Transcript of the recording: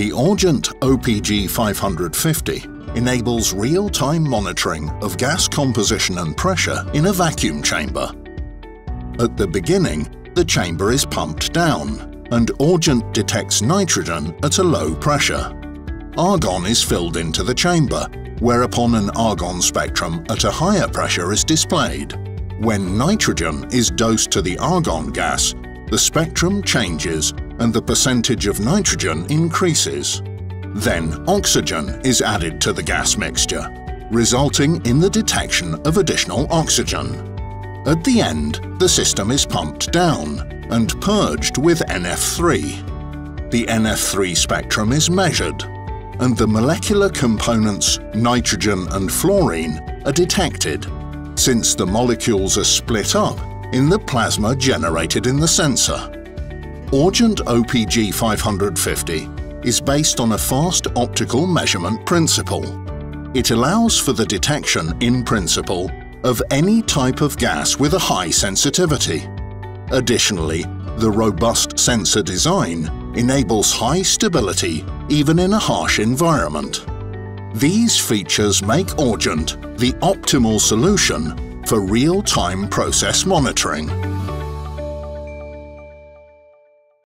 The Augent OPG 550 enables real-time monitoring of gas composition and pressure in a vacuum chamber. At the beginning, the chamber is pumped down and Augent detects nitrogen at a low pressure. Argon is filled into the chamber, whereupon an argon spectrum at a higher pressure is displayed. When nitrogen is dosed to the argon gas, the spectrum changes and the percentage of nitrogen increases. Then oxygen is added to the gas mixture, resulting in the detection of additional oxygen. At the end, the system is pumped down and purged with NF3. The NF3 spectrum is measured, and the molecular components nitrogen and fluorine are detected, since the molecules are split up in the plasma generated in the sensor. Augent OPG 550 is based on a fast optical measurement principle. It allows for the detection in principle of any type of gas with a high sensitivity. Additionally, the robust sensor design enables high stability even in a harsh environment. These features make Augent the optimal solution for real-time process monitoring.